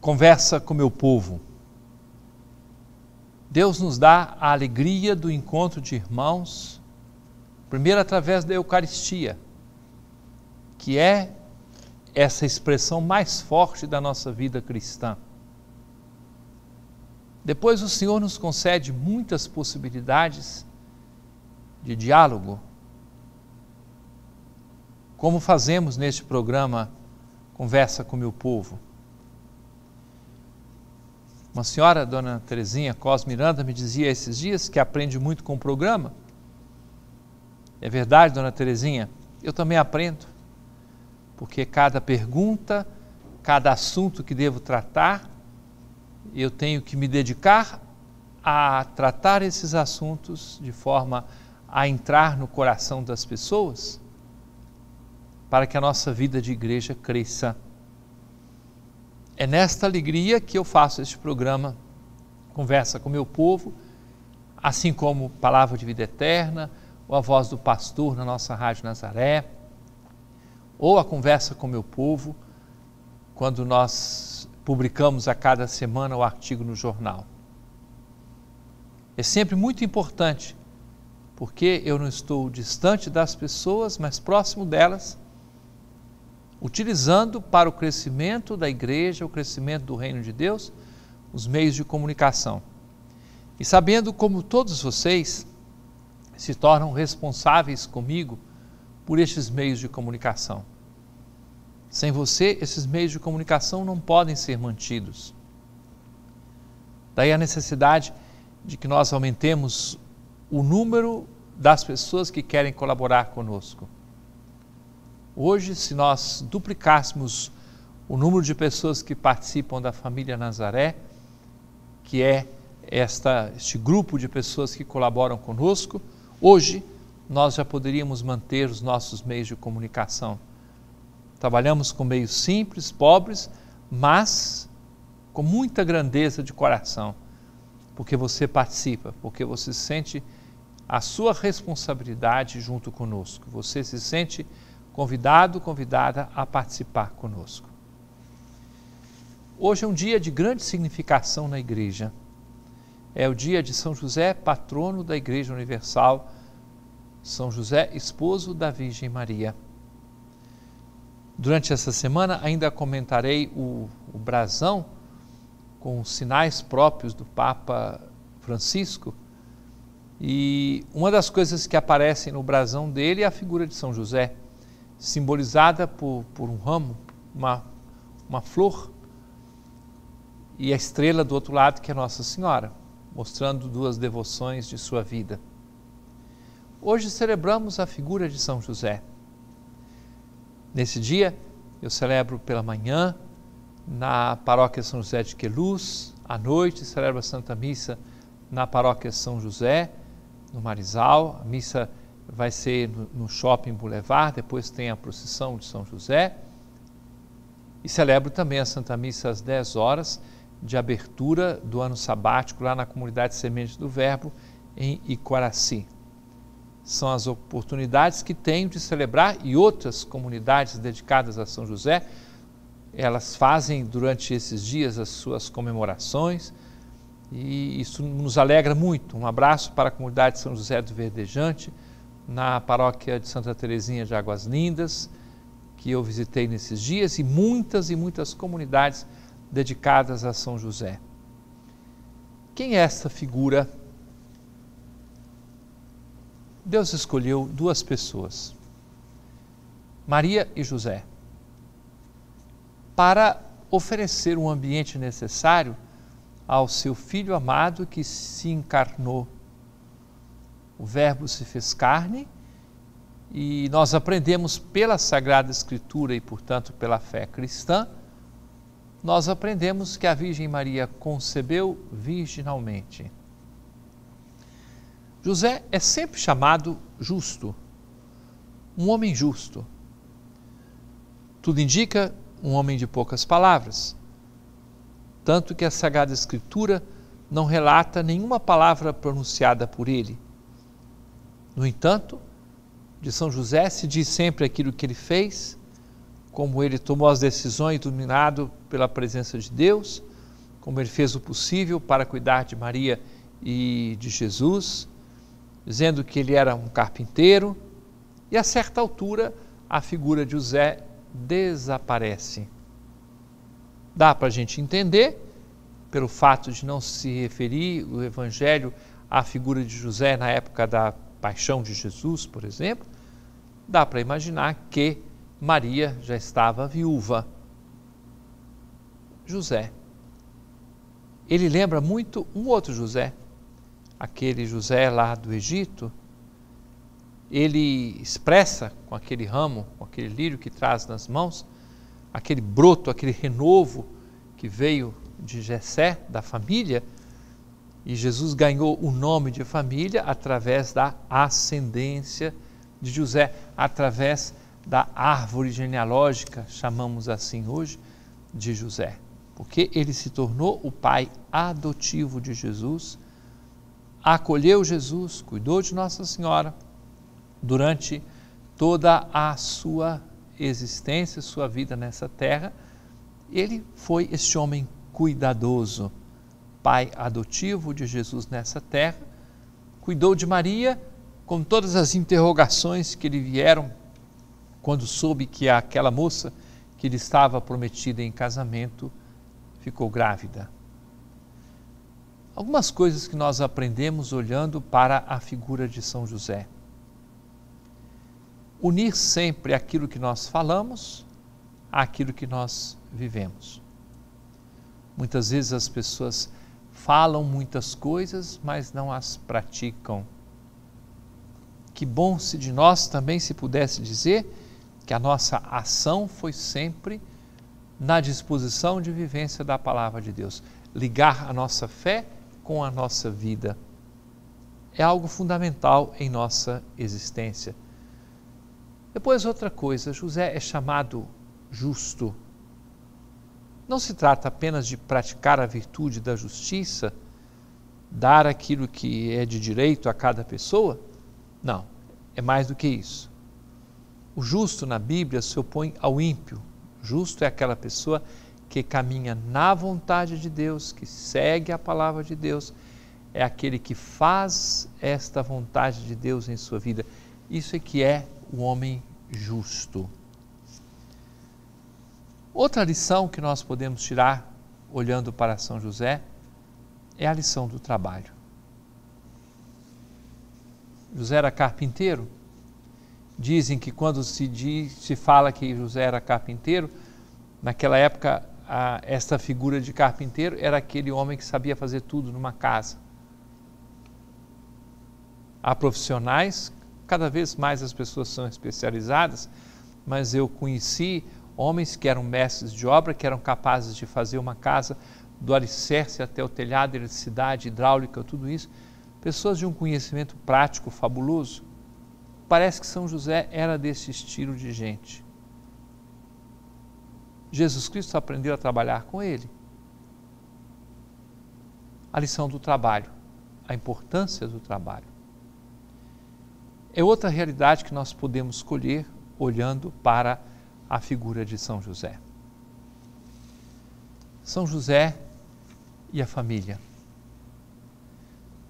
conversa com meu povo. Deus nos dá a alegria do encontro de irmãos, primeiro através da Eucaristia, que é essa expressão mais forte da nossa vida cristã. Depois o Senhor nos concede muitas possibilidades de diálogo, como fazemos neste programa Conversa com Meu Povo. Uma senhora, dona Terezinha Cos Miranda, me dizia esses dias que aprende muito com o programa. É verdade, dona Terezinha? Eu também aprendo, porque cada pergunta, cada assunto que devo tratar, eu tenho que me dedicar a tratar esses assuntos de forma a entrar no coração das pessoas, para que a nossa vida de igreja cresça é nesta alegria que eu faço este programa, Conversa com meu povo, assim como Palavra de Vida Eterna, ou a voz do pastor na nossa Rádio Nazaré, ou a Conversa com meu povo, quando nós publicamos a cada semana o artigo no jornal. É sempre muito importante, porque eu não estou distante das pessoas, mas próximo delas utilizando para o crescimento da igreja, o crescimento do reino de Deus, os meios de comunicação. E sabendo como todos vocês se tornam responsáveis comigo por estes meios de comunicação. Sem você, esses meios de comunicação não podem ser mantidos. Daí a necessidade de que nós aumentemos o número das pessoas que querem colaborar conosco. Hoje, se nós duplicássemos o número de pessoas que participam da família Nazaré, que é esta, este grupo de pessoas que colaboram conosco, hoje nós já poderíamos manter os nossos meios de comunicação. Trabalhamos com meios simples, pobres, mas com muita grandeza de coração, porque você participa, porque você sente a sua responsabilidade junto conosco, você se sente convidado, convidada a participar conosco. Hoje é um dia de grande significação na igreja. É o dia de São José, patrono da Igreja Universal, São José, esposo da Virgem Maria. Durante essa semana ainda comentarei o, o brasão com os sinais próprios do Papa Francisco. E uma das coisas que aparecem no brasão dele é a figura de São José simbolizada por, por um ramo, uma, uma flor, e a estrela do outro lado, que é Nossa Senhora, mostrando duas devoções de sua vida. Hoje celebramos a figura de São José. Nesse dia, eu celebro pela manhã na paróquia São José de Queluz, à noite celebro a Santa Missa na paróquia São José, no Marizal, a missa vai ser no, Shopping Boulevard, depois tem a procissão de São José. E celebro também a Santa Missa às 10 horas de abertura do ano sabático lá na comunidade Semente do Verbo, em Icoraci. São as oportunidades que tenho de celebrar e outras comunidades dedicadas a São José, elas fazem durante esses dias as suas comemorações e isso nos alegra muito. Um abraço para a comunidade de São José do Verdejante, na paróquia de Santa Teresinha de Águas Lindas, que eu visitei nesses dias, e muitas e muitas comunidades dedicadas a São José. Quem é essa figura? Deus escolheu duas pessoas, Maria e José, para oferecer um ambiente necessário ao seu filho amado que se encarnou o Verbo se fez carne e nós aprendemos pela Sagrada Escritura e, portanto, pela fé cristã, nós aprendemos que a Virgem Maria concebeu virginalmente. José é sempre chamado justo, um homem justo. Tudo indica um homem de poucas palavras, tanto que a Sagrada Escritura não relata nenhuma palavra pronunciada por ele no entanto, de São José se diz sempre aquilo que ele fez, como ele tomou as decisões dominado pela presença de Deus, como ele fez o possível para cuidar de Maria e de Jesus, dizendo que ele era um carpinteiro, e a certa altura a figura de José desaparece. Dá para a gente entender, pelo fato de não se referir o Evangelho à figura de José na época da paixão de Jesus, por exemplo, dá para imaginar que Maria já estava viúva. José. Ele lembra muito um outro José, aquele José lá do Egito. Ele expressa com aquele ramo, com aquele lírio que traz nas mãos, aquele broto, aquele renovo que veio de Jessé, da família, e Jesus ganhou o nome de família através da ascendência de José, através da árvore genealógica, chamamos assim hoje, de José. Porque ele se tornou o pai adotivo de Jesus, acolheu Jesus, cuidou de Nossa Senhora durante toda a sua existência, sua vida nessa terra. Ele foi este homem cuidadoso, pai adotivo de Jesus nessa terra, cuidou de Maria com todas as interrogações que lhe vieram quando soube que aquela moça que lhe estava prometida em casamento ficou grávida. Algumas coisas que nós aprendemos olhando para a figura de São José. Unir sempre aquilo que nós falamos àquilo que nós vivemos. Muitas vezes as pessoas falam muitas coisas, mas não as praticam. Que bom se de nós também se pudesse dizer que a nossa ação foi sempre na disposição de vivência da palavra de Deus. Ligar a nossa fé com a nossa vida. É algo fundamental em nossa existência. Depois, outra coisa: José é chamado justo não se trata apenas de praticar a virtude da justiça, dar aquilo que é de direito a cada pessoa. Não, é mais do que isso. O justo na Bíblia se opõe ao ímpio. Justo é aquela pessoa que caminha na vontade de Deus, que segue a palavra de Deus, é aquele que faz esta vontade de Deus em sua vida. Isso é que é o homem justo. Outra lição que nós podemos tirar olhando para São José é a lição do trabalho. José era carpinteiro. Dizem que quando se, diz, se fala que José era carpinteiro, naquela época a, esta figura de carpinteiro era aquele homem que sabia fazer tudo numa casa. Há profissionais, cada vez mais as pessoas são especializadas, mas eu conheci homens que eram mestres de obra, que eram capazes de fazer uma casa do alicerce até o telhado, eletricidade, hidráulica, tudo isso. Pessoas de um conhecimento prático fabuloso. Parece que São José era desse estilo de gente. Jesus Cristo aprendeu a trabalhar com ele. A lição do trabalho, a importância do trabalho. É outra realidade que nós podemos escolher olhando para a figura de São José. São José e a família.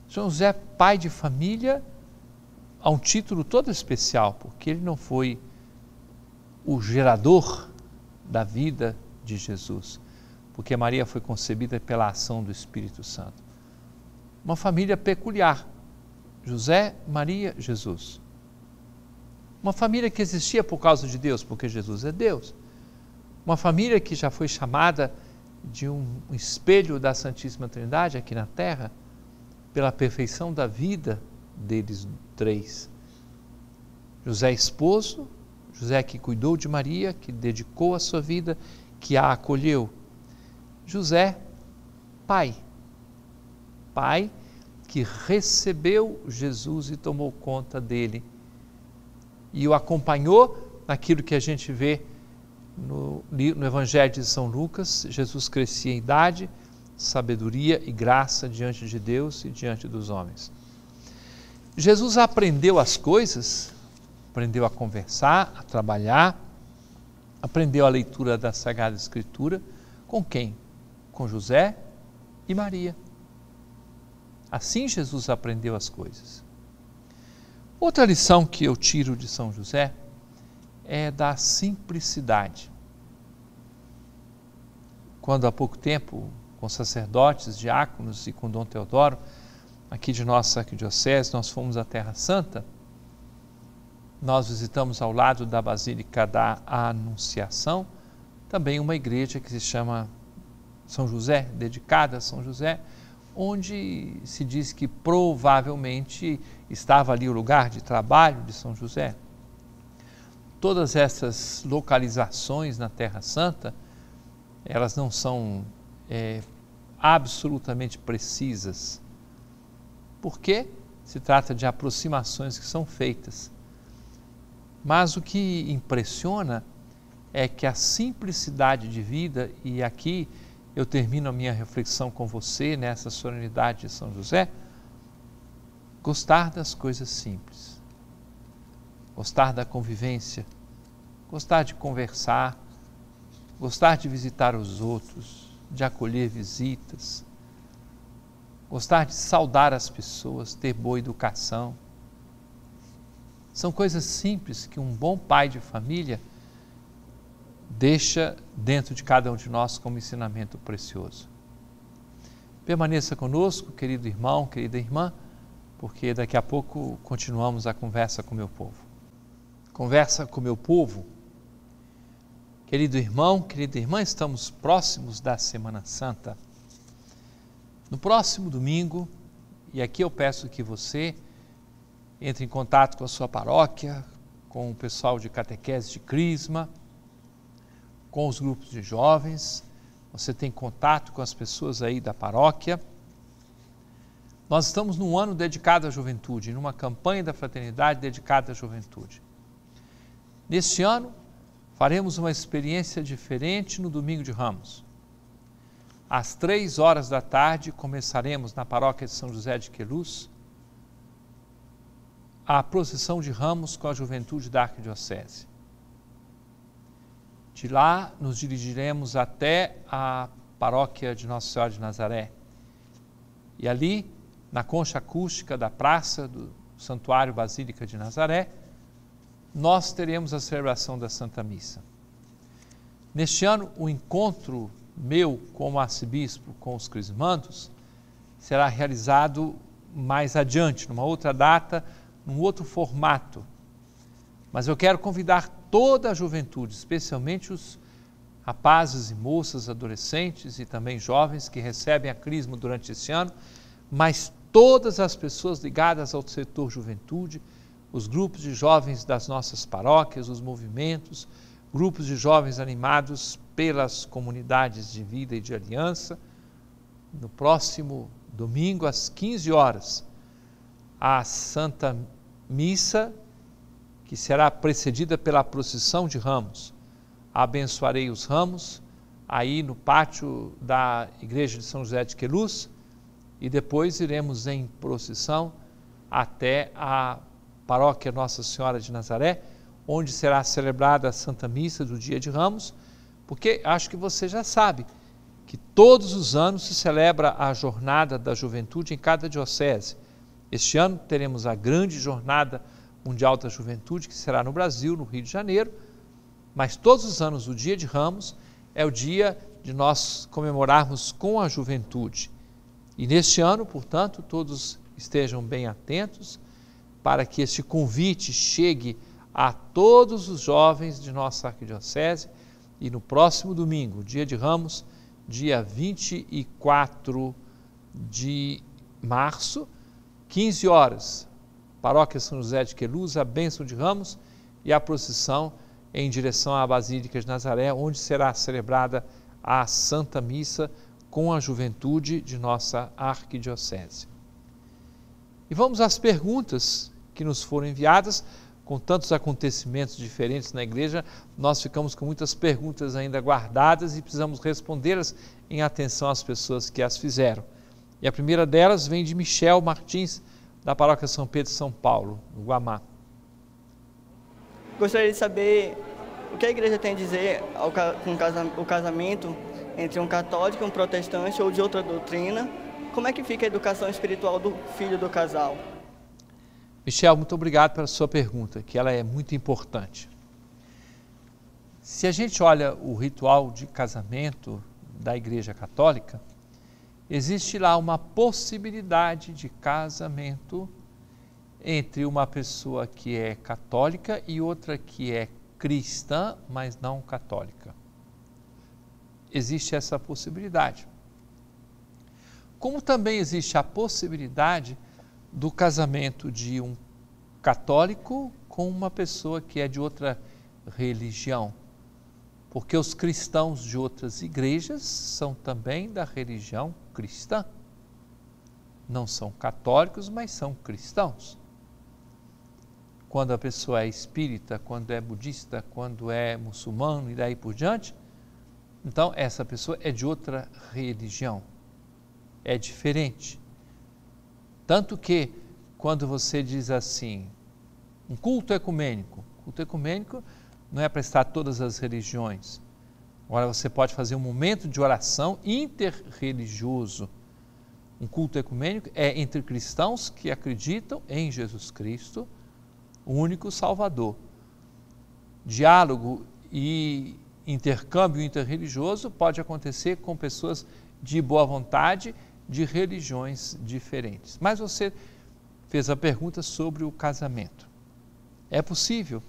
São José, pai de família, há um título todo especial, porque ele não foi o gerador da vida de Jesus, porque Maria foi concebida pela ação do Espírito Santo. Uma família peculiar. José, Maria, Jesus. Uma família que existia por causa de Deus, porque Jesus é Deus. Uma família que já foi chamada de um espelho da Santíssima Trindade aqui na terra, pela perfeição da vida deles três. José esposo, José que cuidou de Maria, que dedicou a sua vida, que a acolheu. José, pai. Pai que recebeu Jesus e tomou conta dele e o acompanhou naquilo que a gente vê no, no Evangelho de São Lucas. Jesus crescia em idade, sabedoria e graça diante de Deus e diante dos homens. Jesus aprendeu as coisas, aprendeu a conversar, a trabalhar, aprendeu a leitura da Sagrada Escritura com quem? Com José e Maria. Assim Jesus aprendeu as coisas. Outra lição que eu tiro de São José é da simplicidade. Quando há pouco tempo, com sacerdotes, diáconos e com Dom Teodoro, aqui de nossa arquidiocese, nós fomos à Terra Santa, nós visitamos ao lado da Basílica da Anunciação também uma igreja que se chama São José, dedicada a São José, onde se diz que provavelmente estava ali o lugar de trabalho de São José. Todas essas localizações na Terra Santa, elas não são é, absolutamente precisas, porque se trata de aproximações que são feitas. Mas o que impressiona é que a simplicidade de vida, e aqui eu termino a minha reflexão com você nessa solenidade de São José, gostar das coisas simples, gostar da convivência, gostar de conversar, gostar de visitar os outros, de acolher visitas, gostar de saudar as pessoas, ter boa educação. São coisas simples que um bom pai de família deixa dentro de cada um de nós como ensinamento precioso. Permaneça conosco, querido irmão, querida irmã, porque daqui a pouco continuamos a conversa com o meu povo. Conversa com o meu povo. Querido irmão, querida irmã, estamos próximos da Semana Santa. No próximo domingo, e aqui eu peço que você entre em contato com a sua paróquia, com o pessoal de catequese de Crisma, com os grupos de jovens, você tem contato com as pessoas aí da paróquia. Nós estamos num ano dedicado à juventude, numa campanha da fraternidade dedicada à juventude. Neste ano, faremos uma experiência diferente no domingo de Ramos. Às três horas da tarde, começaremos na paróquia de São José de Queluz a procissão de Ramos com a juventude da Arquidiocese. De lá, nos dirigiremos até a paróquia de Nossa Senhora de Nazaré. E ali, na concha acústica da praça do Santuário Basílica de Nazaré, nós teremos a celebração da Santa Missa. Neste ano, o encontro meu como arcebispo com os crismandos será realizado mais adiante, numa outra data, num outro formato. Mas eu quero convidar toda a juventude, especialmente os rapazes e moças, adolescentes e também jovens que recebem a Crisma durante esse ano, mas todas as pessoas ligadas ao setor juventude, os grupos de jovens das nossas paróquias, os movimentos, grupos de jovens animados pelas comunidades de vida e de aliança. No próximo domingo, às 15 horas, a Santa Missa que será precedida pela procissão de ramos. Abençoarei os ramos aí no pátio da igreja de São José de Queluz e depois iremos em procissão até a paróquia Nossa Senhora de Nazaré, onde será celebrada a Santa Missa do Dia de Ramos, porque acho que você já sabe que todos os anos se celebra a jornada da juventude em cada diocese. Este ano teremos a grande jornada Mundial da Juventude, que será no Brasil, no Rio de Janeiro, mas todos os anos o Dia de Ramos é o dia de nós comemorarmos com a juventude. E neste ano, portanto, todos estejam bem atentos para que este convite chegue a todos os jovens de nossa arquidiocese e no próximo domingo, dia de Ramos, dia 24 de março, 15 horas, Paróquia São José de Queluz, a bênção de ramos e a procissão em direção à Basílica de Nazaré, onde será celebrada a Santa Missa com a juventude de nossa arquidiocese. E vamos às perguntas que nos foram enviadas. Com tantos acontecimentos diferentes na igreja, nós ficamos com muitas perguntas ainda guardadas e precisamos respondê-las em atenção às pessoas que as fizeram. E a primeira delas vem de Michel Martins, da paróquia São Pedro São Paulo, no Guamá. Gostaria de saber o que a igreja tem a dizer ao, com o casamento entre um católico e um protestante ou de outra doutrina? Como é que fica a educação espiritual do filho do casal? Michel, muito obrigado pela sua pergunta, que ela é muito importante. Se a gente olha o ritual de casamento da Igreja Católica, existe lá uma possibilidade de casamento entre uma pessoa que é católica e outra que é cristã, mas não católica. Existe essa possibilidade. Como também existe a possibilidade do casamento de um católico com uma pessoa que é de outra religião. Porque os cristãos de outras igrejas são também da religião cristã. Não são católicos, mas são cristãos. Quando a pessoa é espírita, quando é budista, quando é muçulmano e daí por diante, então essa pessoa é de outra religião. É diferente. Tanto que quando você diz assim, um culto ecumênico, culto ecumênico não é para estar todas as religiões. Agora você pode fazer um momento de oração interreligioso. Um culto ecumênico é entre cristãos que acreditam em Jesus Cristo, o único Salvador. Diálogo e intercâmbio interreligioso pode acontecer com pessoas de boa vontade de religiões diferentes. Mas você fez a pergunta sobre o casamento. É possível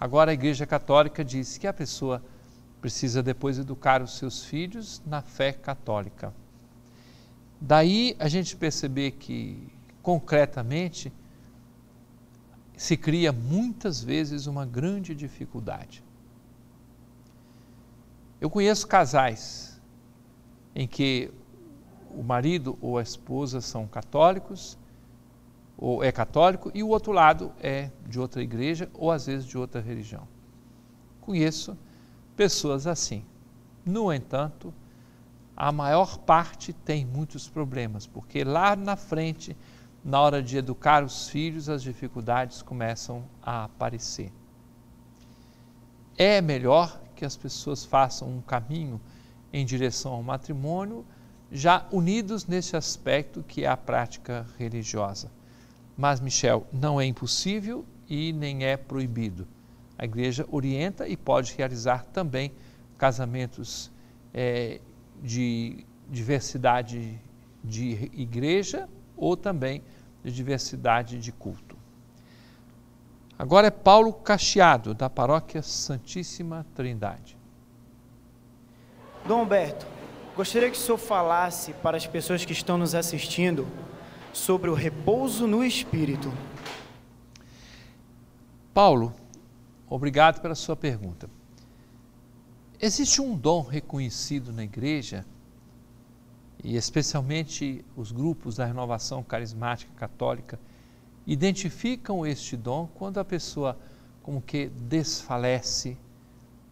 Agora a Igreja Católica diz que a pessoa precisa depois educar os seus filhos na fé católica. Daí a gente perceber que, concretamente, se cria muitas vezes uma grande dificuldade. Eu conheço casais em que o marido ou a esposa são católicos ou é católico e o outro lado é de outra igreja ou às vezes de outra religião. Conheço pessoas assim. No entanto, a maior parte tem muitos problemas, porque lá na frente, na hora de educar os filhos, as dificuldades começam a aparecer. É melhor que as pessoas façam um caminho em direção ao matrimônio, já unidos nesse aspecto que é a prática religiosa. Mas, Michel, não é impossível e nem é proibido. A igreja orienta e pode realizar também casamentos é, de diversidade de igreja ou também de diversidade de culto. Agora é Paulo Cacheado, da paróquia Santíssima Trindade. Dom Humberto, gostaria que o senhor falasse para as pessoas que estão nos assistindo sobre o repouso no espírito. Paulo, obrigado pela sua pergunta. Existe um dom reconhecido na igreja, e especialmente os grupos da renovação carismática católica identificam este dom quando a pessoa como que desfalece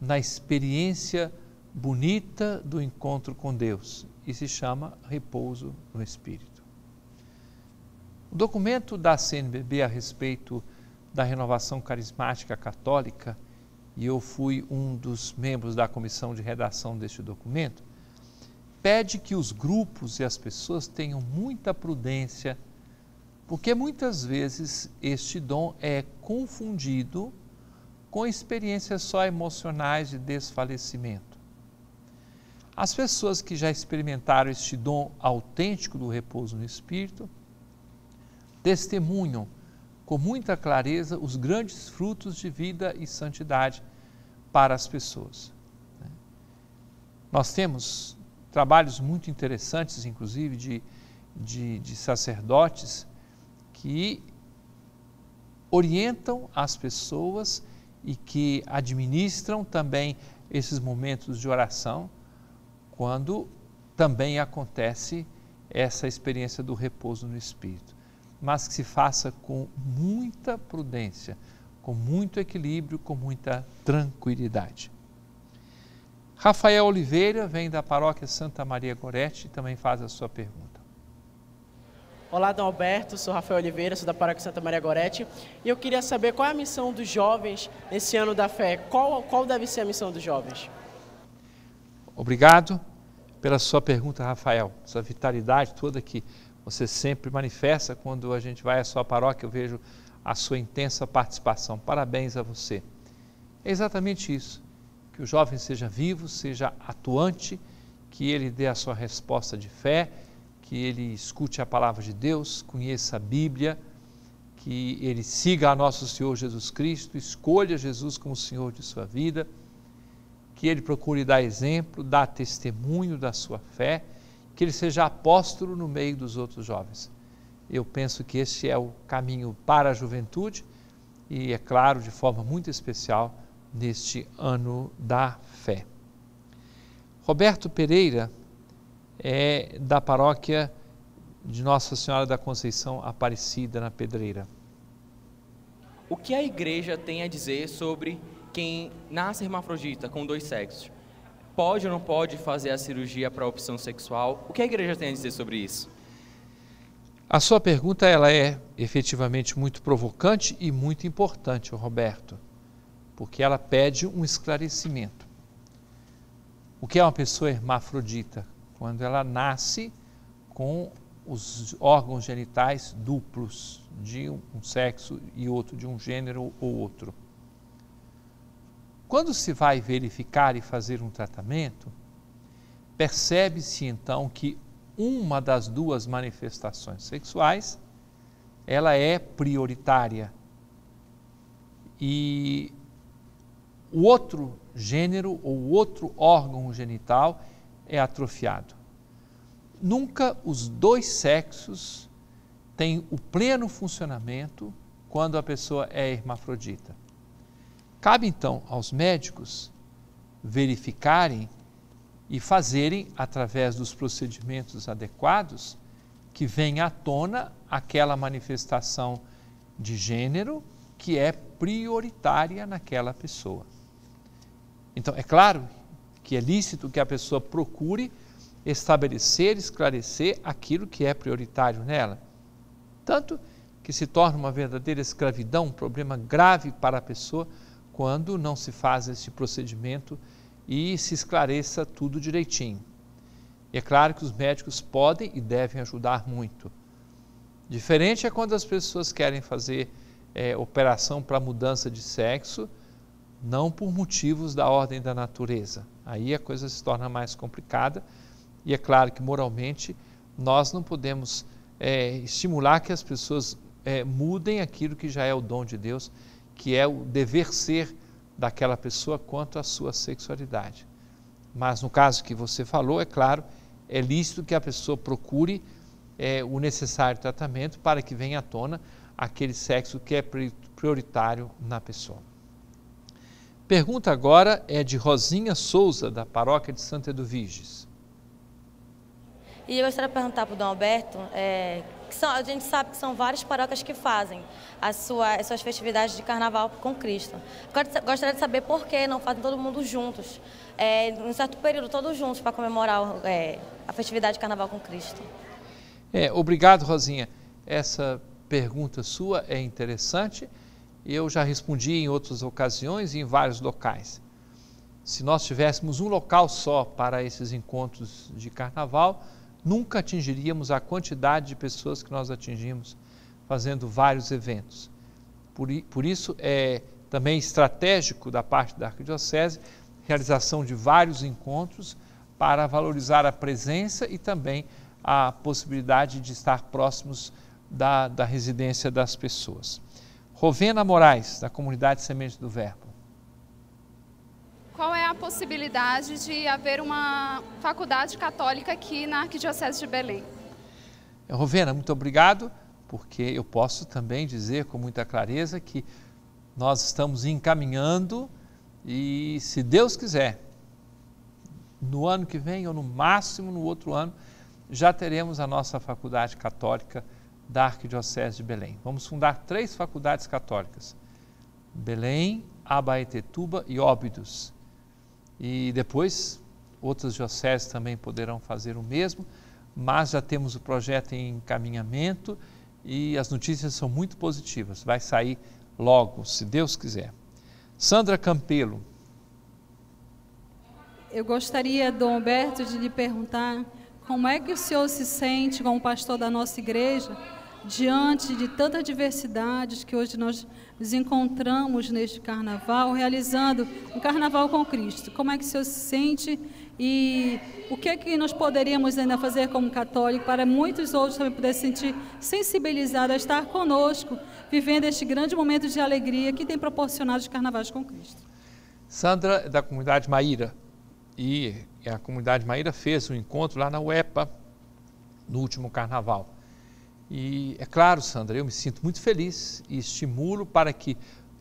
na experiência bonita do encontro com Deus e se chama repouso no espírito. O documento da CNBB a respeito da renovação carismática católica, e eu fui um dos membros da comissão de redação deste documento, pede que os grupos e as pessoas tenham muita prudência, porque muitas vezes este dom é confundido com experiências só emocionais de desfalecimento. As pessoas que já experimentaram este dom autêntico do repouso no espírito testemunham com muita clareza os grandes frutos de vida e santidade para as pessoas. Né? Nós temos trabalhos muito interessantes, inclusive, de, de, de sacerdotes que orientam as pessoas e que administram também esses momentos de oração, quando também acontece essa experiência do repouso no Espírito mas que se faça com muita prudência, com muito equilíbrio, com muita tranquilidade. Rafael Oliveira vem da paróquia Santa Maria Gorete e também faz a sua pergunta. Olá, Dom Alberto, sou Rafael Oliveira, sou da Paróquia Santa Maria Gorete. E eu queria saber qual é a missão dos jovens nesse ano da fé. Qual, qual deve ser a missão dos jovens? Obrigado pela sua pergunta, Rafael. Essa vitalidade toda que você sempre manifesta quando a gente vai à sua paróquia, eu vejo a sua intensa participação. Parabéns a você. É exatamente isso. Que o jovem seja vivo, seja atuante, que ele dê a sua resposta de fé, que ele escute a palavra de Deus, conheça a Bíblia, que ele siga a nosso Senhor Jesus Cristo, escolha Jesus como Senhor de sua vida, que ele procure dar exemplo, dar testemunho da sua fé, que ele seja apóstolo no meio dos outros jovens. Eu penso que esse é o caminho para a juventude e, é claro, de forma muito especial, neste ano da fé. Roberto Pereira é da paróquia de Nossa Senhora da Conceição Aparecida, na Pedreira. O que a igreja tem a dizer sobre quem nasce hermafrodita com dois sexos? Pode ou não pode fazer a cirurgia para opção sexual? O que a igreja tem a dizer sobre isso? A sua pergunta ela é efetivamente muito provocante e muito importante, Roberto, porque ela pede um esclarecimento. O que é uma pessoa hermafrodita? Quando ela nasce com os órgãos genitais duplos, de um sexo e outro, de um gênero ou outro. Quando se vai verificar e fazer um tratamento, percebe-se então que uma das duas manifestações sexuais ela é prioritária e o outro gênero ou outro órgão genital é atrofiado. Nunca os dois sexos têm o pleno funcionamento quando a pessoa é hermafrodita. Cabe então aos médicos verificarem e fazerem, através dos procedimentos adequados, que venha à tona aquela manifestação de gênero que é prioritária naquela pessoa. Então, é claro que é lícito que a pessoa procure estabelecer, esclarecer aquilo que é prioritário nela. Tanto que se torna uma verdadeira escravidão, um problema grave para a pessoa, quando não se faz esse procedimento e se esclareça tudo direitinho. E é claro que os médicos podem e devem ajudar muito. Diferente é quando as pessoas querem fazer é, operação para mudança de sexo não por motivos da ordem da natureza. Aí a coisa se torna mais complicada e é claro que moralmente nós não podemos é, estimular que as pessoas é, mudem aquilo que já é o dom de Deus, que é o dever ser daquela pessoa quanto à sua sexualidade. Mas no caso que você falou, é claro, é lícito que a pessoa procure é, o necessário tratamento para que venha à tona aquele sexo que é prioritário na pessoa. Pergunta agora é de Rosinha Souza, da paróquia de Santa Eduviges. E eu gostaria de perguntar para o Dom Alberto, é, que são, a gente sabe que são várias paróquias que fazem as, sua, as suas festividades de carnaval com Cristo. Gostaria de saber por que não fazem todo mundo juntos, é, em um certo período, todos juntos, para comemorar é, a festividade de carnaval com Cristo. É, obrigado, Rosinha. Essa pergunta sua é interessante eu já respondi em outras ocasiões e em vários locais. Se nós tivéssemos um local só para esses encontros de carnaval, nunca atingiríamos a quantidade de pessoas que nós atingimos fazendo vários eventos. Por, por isso é também estratégico da parte da Arquidiocese realização de vários encontros para valorizar a presença e também a possibilidade de estar próximos da, da residência das pessoas. Rovena Moraes, da comunidade Semente do Verbo. Qual é a possibilidade de haver uma faculdade católica aqui na Arquidiocese de Belém? Rovena, muito obrigado, porque eu posso também dizer com muita clareza que nós estamos encaminhando e, se Deus quiser, no ano que vem ou no máximo no outro ano, já teremos a nossa faculdade católica da Arquidiocese de Belém. Vamos fundar três faculdades católicas: Belém, Abaetetuba e Óbidos. E depois outras dioceses também poderão fazer o mesmo, mas já temos o projeto em encaminhamento e as notícias são muito positivas. Vai sair logo, se Deus quiser. Sandra Campelo. Eu gostaria, Dom Alberto, de lhe perguntar como é que o senhor se sente como pastor da nossa igreja diante de tantas diversidades que hoje nós nos encontramos neste carnaval, realizando um carnaval com Cristo. Como é que o senhor se sente e o que é que nós poderíamos ainda fazer como católico para muitos outros também se sentir sensibilizados a estar conosco, vivendo este grande momento de alegria que tem proporcionado os carnavais com Cristo? Sandra é da comunidade Maíra e a comunidade Maíra fez um encontro lá na UEPA no último carnaval. E é claro, Sandra, eu me sinto muito feliz e estimulo para que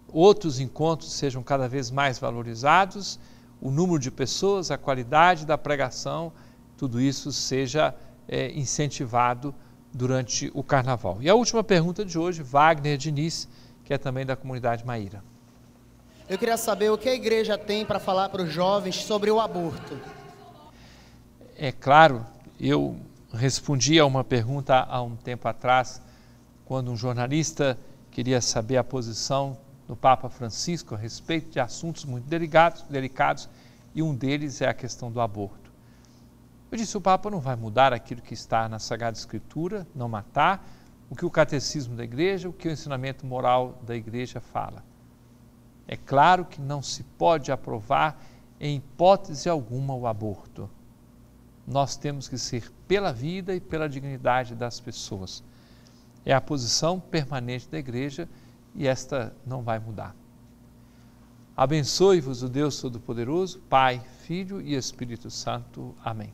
outros encontros sejam cada vez mais valorizados, o número de pessoas, a qualidade da pregação, tudo isso seja é, incentivado durante o carnaval. E a última pergunta de hoje, Wagner Diniz, que é também da comunidade Maíra. Eu queria saber o que a igreja tem para falar para os jovens sobre o aborto. É claro, eu respondi a uma pergunta há um tempo atrás, quando um jornalista queria saber a posição do Papa Francisco a respeito de assuntos muito delicados, delicados e um deles é a questão do aborto. Eu disse: o Papa não vai mudar aquilo que está na Sagrada Escritura, não matar, o que o catecismo da igreja, o que o ensinamento moral da igreja fala. É claro que não se pode aprovar em hipótese alguma o aborto nós temos que ser pela vida e pela dignidade das pessoas. É a posição permanente da igreja e esta não vai mudar. Abençoe-vos o Deus Todo-Poderoso, Pai, Filho e Espírito Santo. Amém.